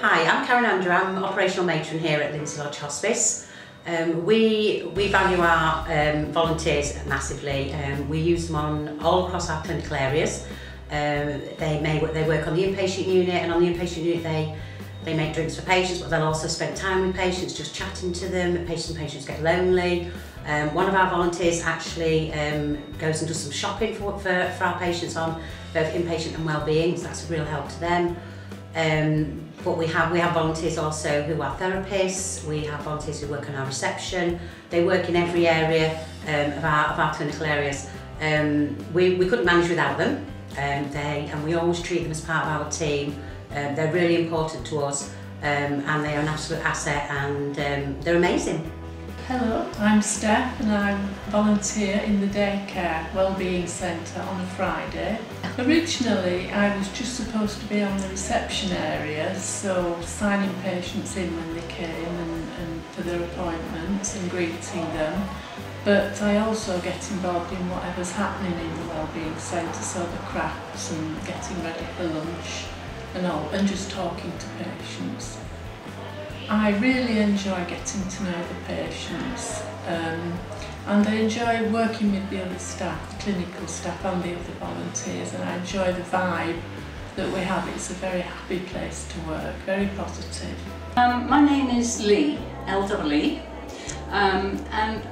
Hi, I'm Karen Andrew. I'm operational matron here at Lindsey Lodge Hospice. Um, we, we value our um, volunteers massively. Um, we use them on all across our clinical areas. Um, they may they work on the inpatient unit and on the inpatient unit they they make drinks for patients but they'll also spend time with patients just chatting to them. Patients and patients get lonely. Um, one of our volunteers actually um, goes and does some shopping for, for, for our patients on both inpatient and well-being, so that's a real help to them. Um, but we have we have volunteers also who are therapists. We have volunteers who work on our reception. They work in every area um, of our of our clinical areas. Um, we we couldn't manage without them. Um, they and we always treat them as part of our team. Um, they're really important to us um, and they are an absolute asset and um, they're amazing. Hello, I'm Steph and I'm volunteer in the daycare wellbeing centre on a Friday. Originally I was just supposed to be on the reception area, so signing patients in when they came and, and for their appointments and greeting them. But I also get involved in whatever's happening in the wellbeing centre, so the crafts and getting ready for lunch and all, and just talking to patients. I really enjoy getting to know the patients um, and I enjoy working with the other staff, the clinical staff and the other volunteers and I enjoy the vibe that we have. It's a very happy place to work, very positive. Um, my name is Lee, elderly, um, and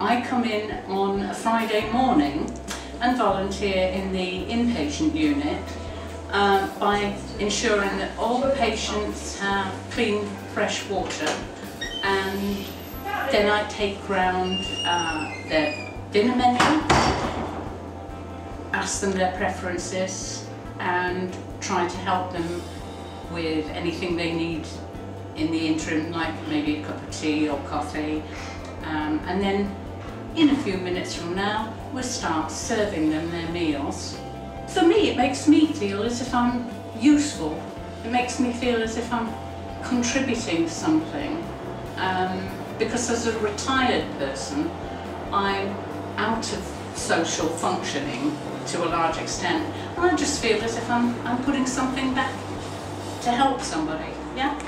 I come in on a Friday morning and volunteer in the inpatient unit um, by ensuring that all the patients have clean, fresh water and then I take round uh, their dinner menu, ask them their preferences and try to help them with anything they need in the interim, like maybe a cup of tea or coffee. Um, and then in a few minutes from now, we'll start serving them their meals for me, it makes me feel as if I'm useful. It makes me feel as if I'm contributing something. Um, because as a retired person, I'm out of social functioning to a large extent. And I just feel as if I'm, I'm putting something back to help somebody, yeah?